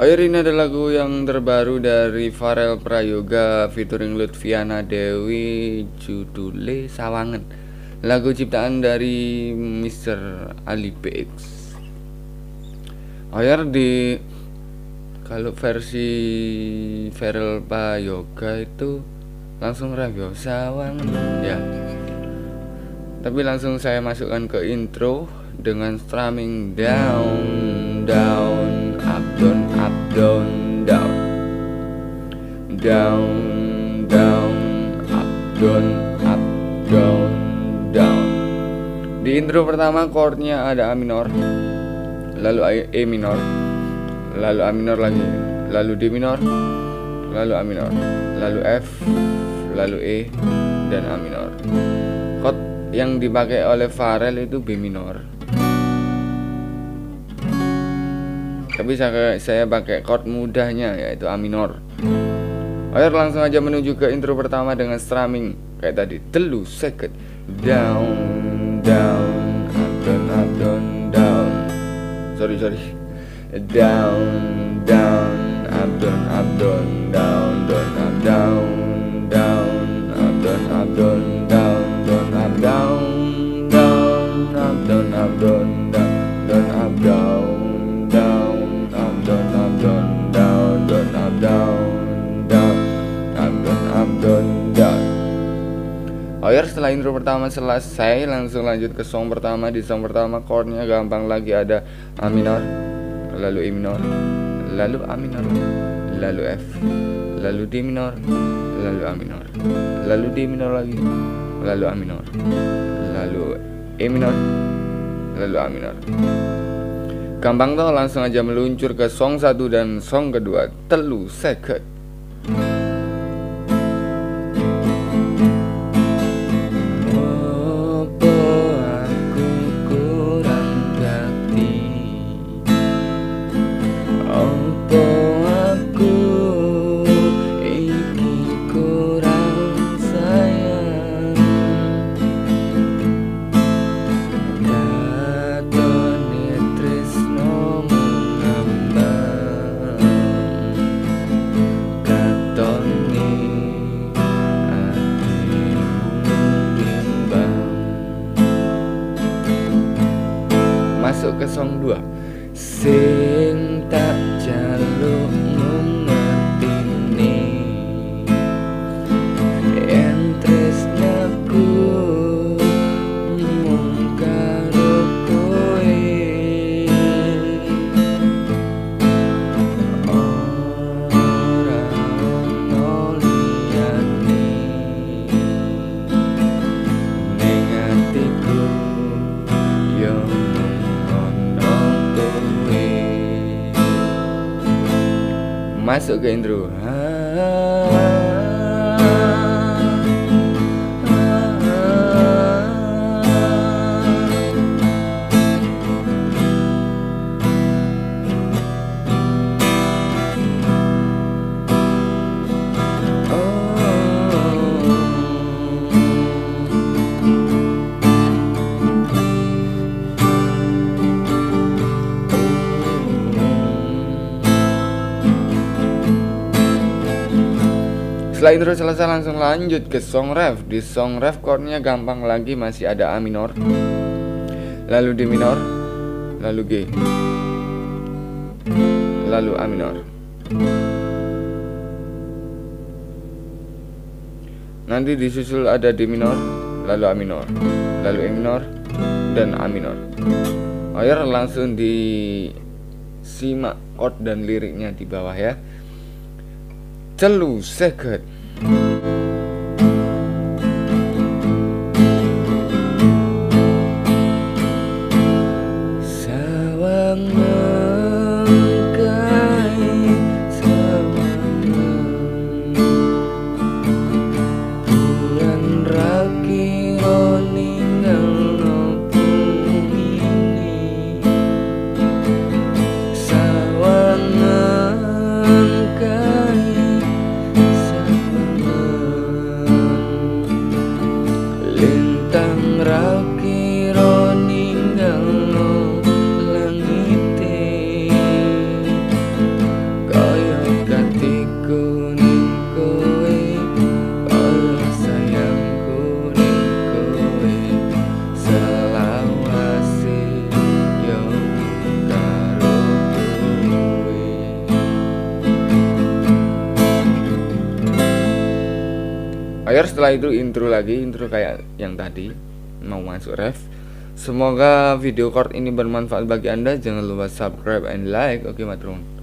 Iya ini ada lagu yang terbaru dari Farel Prayoga featuring Lutfiana Dewi judulnya Sawangan. Lagu ciptaan dari Mr. Ali PX. Iya di kalau versi Farel Prayoga itu langsung radio Sawangan ya. Tapi langsung saya masukkan ke intro dengan strumming down down down down. Down down up down up down down. Di intro pertama chordnya ada A minor lalu E minor lalu A minor lagi lalu D minor lalu A minor lalu F lalu E dan A minor. Chord yang dipakai oleh Farel itu B minor tapi saya, saya pakai chord mudahnya yaitu A minor. Ayo langsung aja menuju ke intro pertama dengan strumming. Kayak tadi telu second. Down down up down up down down. Sorry sorry. Down down up down up down down setelah intro pertama selesai langsung lanjut ke song pertama. Di song pertama chordnya gampang lagi ada A minor lalu E minor lalu A minor lalu F lalu D minor lalu A minor lalu D minor lagi lalu A minor lalu E minor lalu A minor. Gampang tuh langsung aja meluncur ke song satu dan song kedua. Telu second masuk ke song 2 masuk ke intro Setelah intro selesai langsung lanjut ke song ref. Di song ref chordnya gampang lagi masih ada A minor Lalu D minor Lalu G Lalu A minor. Nanti disusul ada D minor Lalu A minor Lalu E minor Dan A minor. Ya langsung disimak chord dan liriknya di bawah ya telu seket. Sawang setelah itu intro lagi intro kayak yang tadi mau masuk ref. Semoga video chord ini bermanfaat bagi anda. Jangan lupa subscribe and like. Oke okay, matron